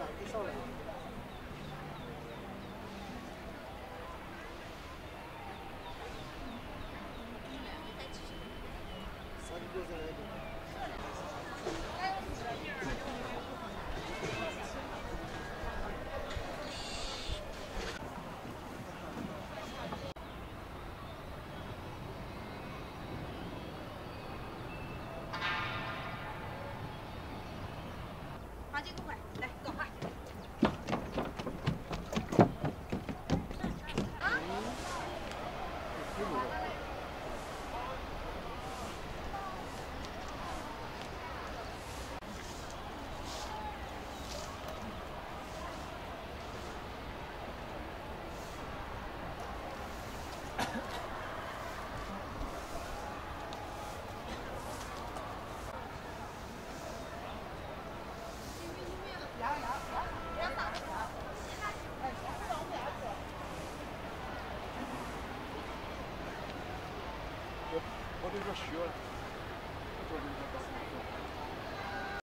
上，你上来。三个在那边。花几个块，来，我我这个学了，我做这个。